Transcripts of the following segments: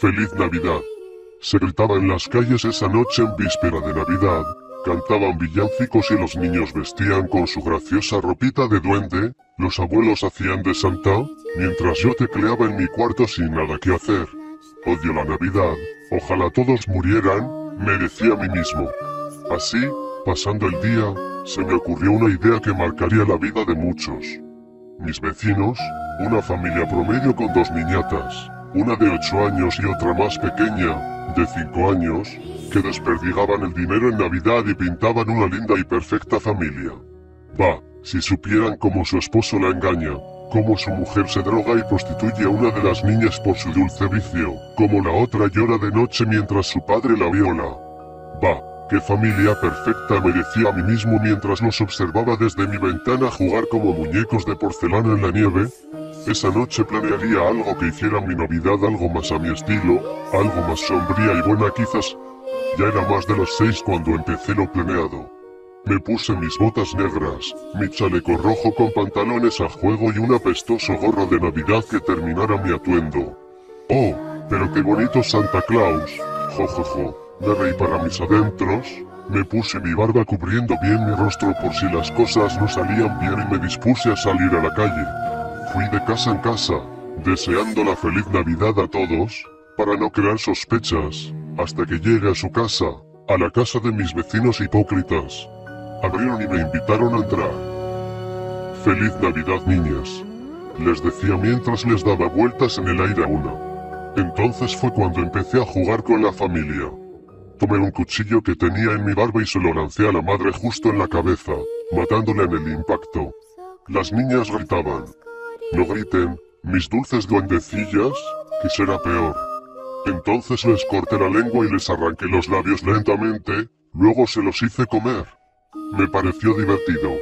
¡Feliz Navidad! Se gritaba en las calles esa noche en víspera de Navidad, cantaban villancicos y los niños vestían con su graciosa ropita de duende, los abuelos hacían de Santa, mientras yo tecleaba en mi cuarto sin nada que hacer. Odio la Navidad, ojalá todos murieran, me decía a mí mismo. Así, pasando el día, se me ocurrió una idea que marcaría la vida de muchos. Mis vecinos, una familia promedio con dos niñatas, una de ocho años y otra más pequeña, de cinco años, que desperdigaban el dinero en Navidad y pintaban una linda y perfecta familia. Va, si supieran cómo su esposo la engaña, cómo su mujer se droga y prostituye a una de las niñas por su dulce vicio, cómo la otra llora de noche mientras su padre la viola. Va, qué familia perfecta me decía a mí mismo mientras los observaba desde mi ventana jugar como muñecos de porcelana en la nieve, esa noche planearía algo que hiciera mi Navidad algo más a mi estilo, algo más sombría y buena quizás. Ya era más de las seis cuando empecé lo planeado. Me puse mis botas negras, mi chaleco rojo con pantalones a juego y un apestoso gorro de Navidad que terminara mi atuendo. ¡Oh! Pero qué bonito Santa Claus. Jo, Me reí para mis adentros. Me puse mi barba cubriendo bien mi rostro por si las cosas no salían bien y me dispuse a salir a la calle. Fui de casa en casa, deseando la feliz Navidad a todos, para no crear sospechas, hasta que llegué a su casa, a la casa de mis vecinos hipócritas. Abrieron y me invitaron a entrar. Feliz Navidad, niñas, les decía mientras les daba vueltas en el aire a una. Entonces fue cuando empecé a jugar con la familia. Tomé un cuchillo que tenía en mi barba y se lo lancé a la madre justo en la cabeza, matándole en el impacto. Las niñas gritaban, no griten, mis dulces duendecillas, que será peor. Entonces les corté la lengua y les arranqué los labios lentamente, luego se los hice comer. Me pareció divertido.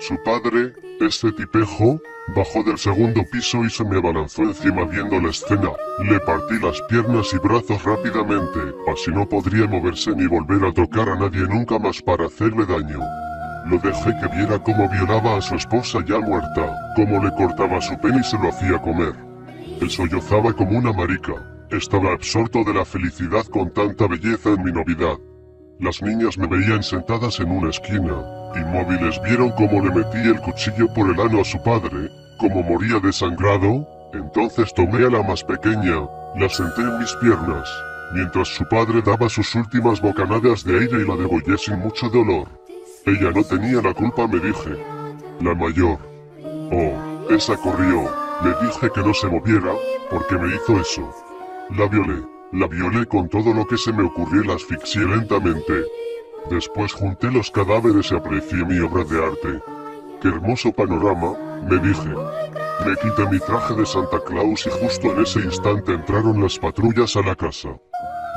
Su padre, este tipejo, bajó del segundo piso y se me abalanzó encima viendo la escena. Le partí las piernas y brazos rápidamente, así no podría moverse ni volver a tocar a nadie nunca más para hacerle daño. Lo dejé que viera cómo violaba a su esposa ya muerta, cómo le cortaba su pene y se lo hacía comer. Él sollozaba como una marica. Estaba absorto de la felicidad con tanta belleza en mi novedad. Las niñas me veían sentadas en una esquina, inmóviles vieron cómo le metí el cuchillo por el ano a su padre, cómo moría desangrado, entonces tomé a la más pequeña, la senté en mis piernas, mientras su padre daba sus últimas bocanadas de aire y la degollé sin mucho dolor. Ella no tenía la culpa, me dije. La mayor. Oh, esa corrió. Le dije que no se moviera, porque me hizo eso. La violé. La violé con todo lo que se me ocurrió y la asfixié lentamente. Después junté los cadáveres y aprecié mi obra de arte. ¡Qué hermoso panorama! Me dije. Me quité mi traje de Santa Claus y justo en ese instante entraron las patrullas a la casa.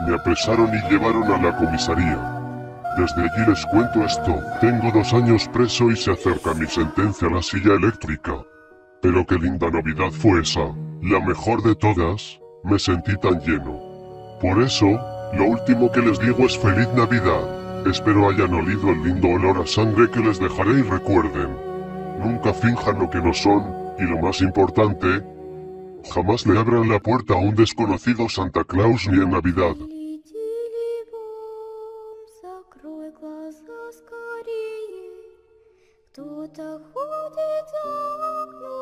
Me apresaron y llevaron a la comisaría. Desde allí les cuento esto. Tengo dos años preso y se acerca mi sentencia a la silla eléctrica. Pero qué linda novedad fue esa. La mejor de todas. Me sentí tan lleno. Por eso, lo último que les digo es feliz Navidad. Espero hayan olido el lindo olor a sangre que les dejaré y recuerden. Nunca finjan lo que no son, y lo más importante, jamás le abran la puerta a un desconocido Santa Claus ni en Navidad. глаза скорее, кто-то ходит за окном.